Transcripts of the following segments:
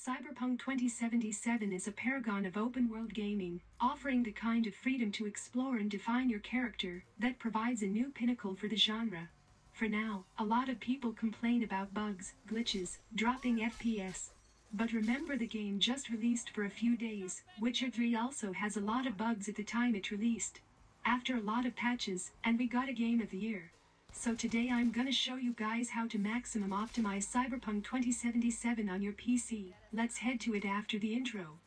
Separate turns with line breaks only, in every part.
Cyberpunk 2077 is a paragon of open world gaming, offering the kind of freedom to explore and define your character that provides a new pinnacle for the genre. For now, a lot of people complain about bugs, glitches, dropping FPS. But remember the game just released for a few days. Witcher 3 also has a lot of bugs at the time it released. After a lot of patches, and we got a game of the year. So today I'm gonna show you guys how to maximum optimize Cyberpunk 2077 on your PC. Let's head to it after the intro.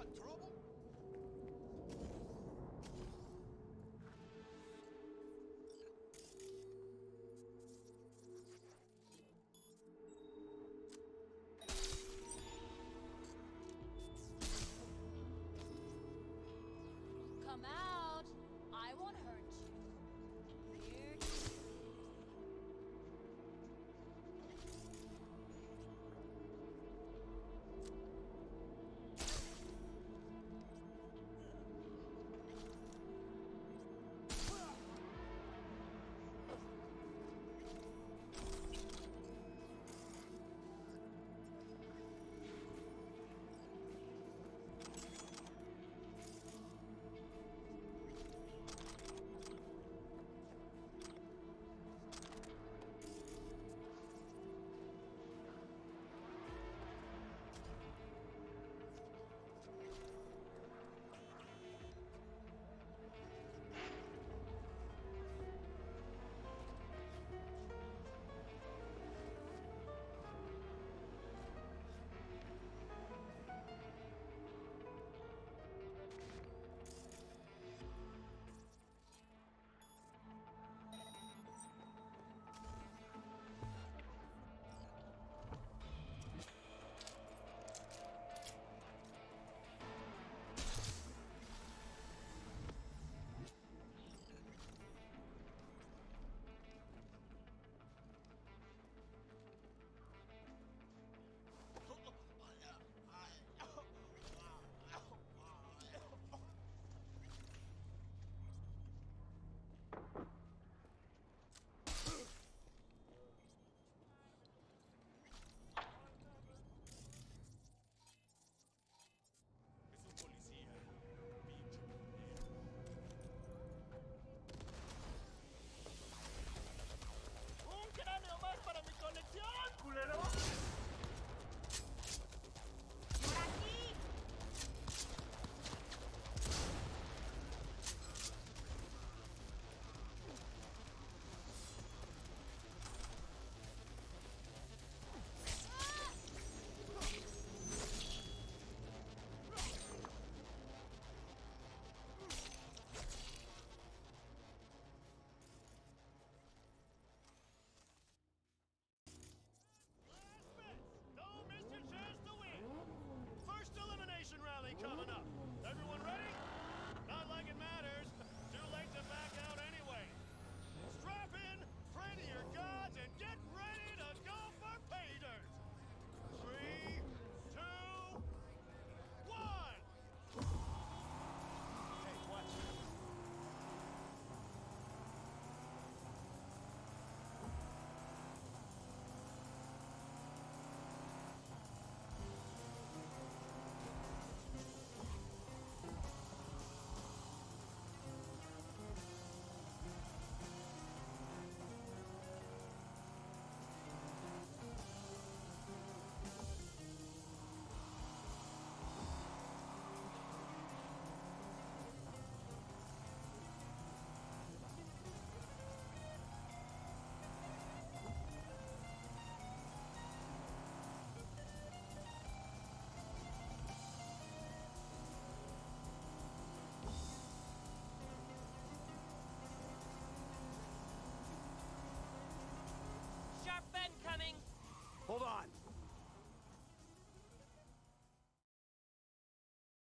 What, trouble? Attention, coulez-le.